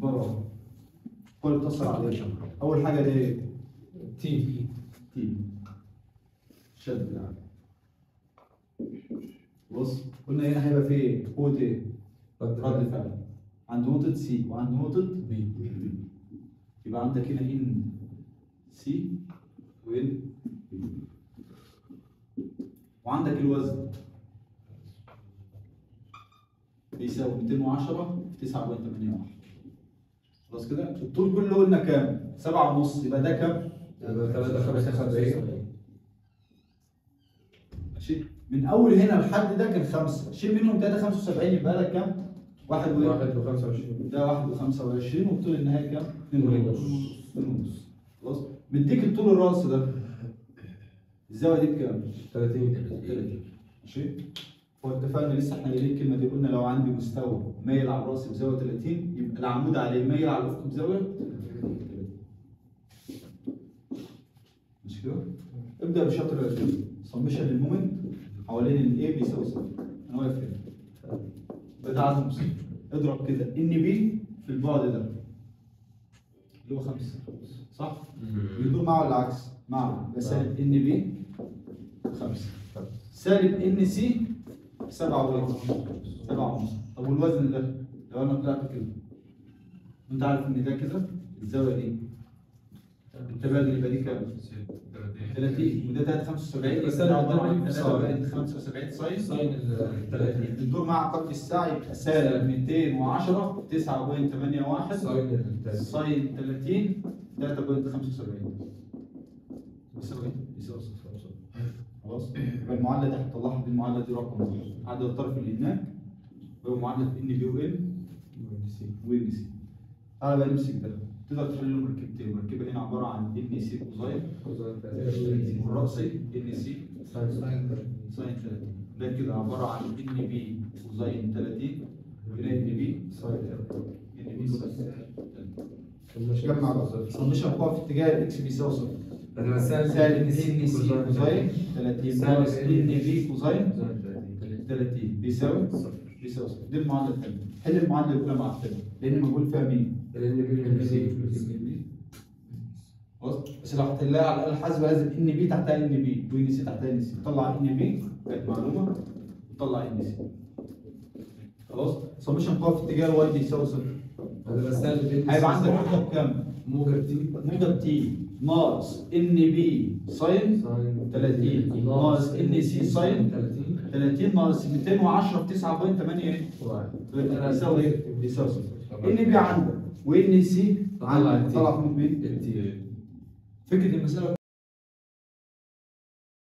بره. هو اللي بتصل عليه أول حاجة دي T T شد يعني. بص قلنا هنا هيبقى في قوة إيه؟ رد فعل. عند نقطة C وعند نقطة B يبقى عندك هنا N C و N B وعندك الوزن. بيساوي 210 في 9.81 خلاص كده الطول كله قلنا كام؟ 7 ونص يبقى ده كام؟ يبقى 375 ماشي من أول هنا لحد ده كان خمسة شيل منهم 375 يبقى لك كام؟ واحد و واحد وخمسة وعشرين ده واحد وخمسة وعشرين والطول النهائي كام؟ اتنين اتنين ونص ونص. اتنين ونص خلاص مديك الطول الراس ده الزاوية دي بكام؟ 30 30 ماشي هو اتفقنا لسه إحنا قايلين الكلمة دي قلنا لو عندي مستوى مايل على الرأسي بزاوية 30 يبقى العمود عليه. مايل على الأفق بزاوية 30 مش كده؟ ابدأ بشطر summation لل moment حوالين ال A بيساوي صفر. أنا واقف هنا. ده عدد مستوى اضرب كده N B في البعد ده. اللي هو خمسة. صح؟ بيدور معه ولا العكس؟ معه يبقى سالب N B خمسة. سالب N C سبعة ونص سبعة ونص. طب والوزن ده؟ لو أنا طلعت كده. وانت عارف إن ده كده؟ الزاوية دي. التبادل يبقى دي كام؟ 30 وده 375 بس يبقى ده أنا عبارة عن قدامي 3 بقت 75 sine sine ال 30 الدور مع عقرب الساعة يبقى سالب 210 9.81 sine ال 30 sine 30 3.75 يساوي؟ يساوي صفر. المعادله دي هتطلعها دي المعادله دي رقم واحد. عدد الطرف اللي هناك وهو معادله N B وان وان سي تعالى بقى نمسك ده. تقدر تحل مركبتين. المركبه هنا عبارة عن N C cosine والرأسي N C sine 30 ده كده عبارة عن N B cosine 30 هنا N B N B sine 30 جمع سمشن قوة في اتجاه ال X بيساوي صفر. سالب N C cosine 30 ناقص N B cosine 30 بيساوي بيساوي صفر دي المعادله الثانية حل المعادله الاولى مع الثانية لأن مجهول فيها مين؟ خلاص بس لو هتحلها على الاله الحاسبه لازم N B تحتها N B و N C تحتها N C طلع N B بقت معلومه وطلع N C خلاص سمشن قوة في اتجاه ال Y بيساوي صفر هيبقى عندك نقطه بكام؟ موجب T. موجب T. ناقص N B. sine. 30 ناقص N C. sine. 30 30 ناقص 210 في 9.8 إيه؟ بيساوي إيه؟ بيساوي صفر. N B عندك. و N C عندك. طلع من مين؟ فكرة المسألة